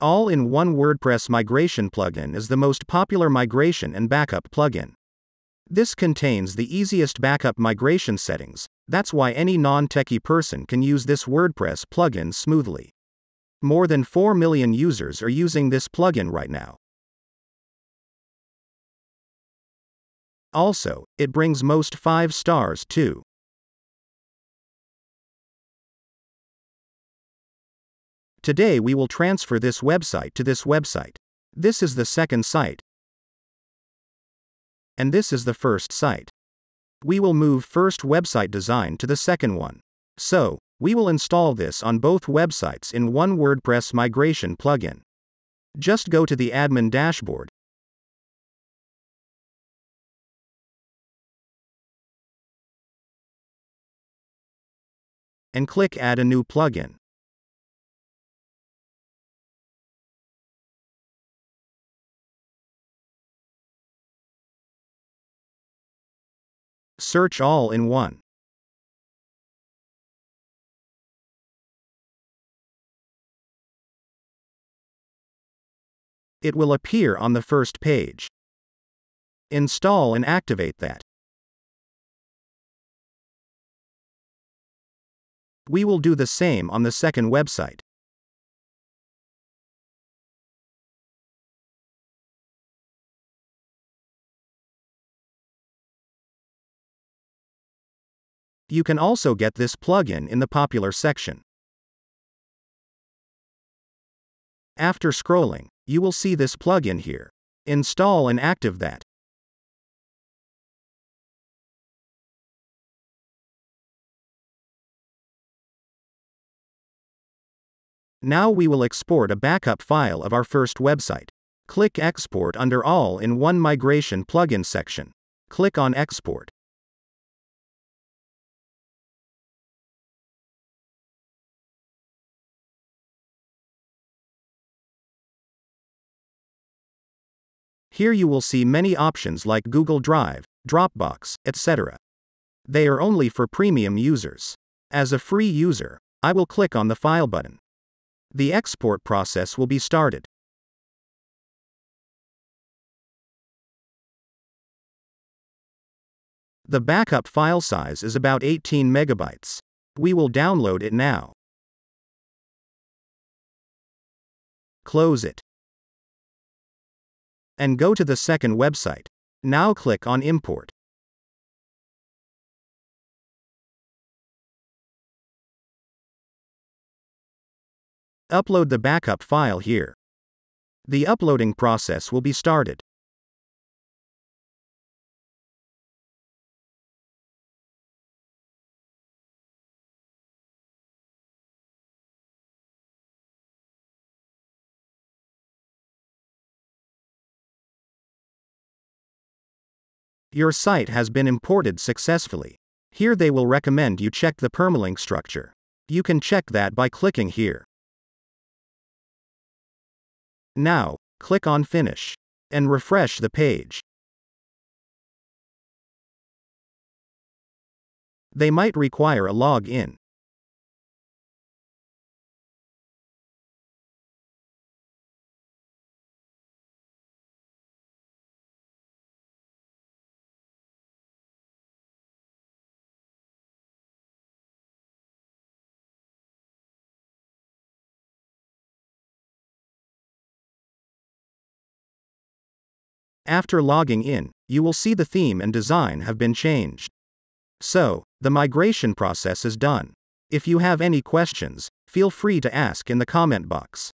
All in One WordPress Migration plugin is the most popular migration and backup plugin. This contains the easiest backup migration settings, that's why any non techie person can use this WordPress plugin smoothly. More than 4 million users are using this plugin right now. Also, it brings most 5 stars too. Today we will transfer this website to this website. This is the second site. And this is the first site. We will move first website design to the second one. So, we will install this on both websites in one WordPress migration plugin. Just go to the admin dashboard. And click Add a new plugin. Search all in one. It will appear on the first page. Install and activate that. We will do the same on the second website. You can also get this plugin in the popular section. After scrolling, you will see this plugin here. Install and active that. Now we will export a backup file of our first website. Click Export under All in One Migration Plugin section. Click on Export. Here you will see many options like Google Drive, Dropbox, etc. They are only for premium users. As a free user, I will click on the File button. The export process will be started. The backup file size is about 18 megabytes. We will download it now. Close it and go to the second website. Now click on Import. Upload the backup file here. The uploading process will be started. Your site has been imported successfully. Here they will recommend you check the permalink structure. You can check that by clicking here. Now, click on Finish. And refresh the page. They might require a login. After logging in, you will see the theme and design have been changed. So, the migration process is done. If you have any questions, feel free to ask in the comment box.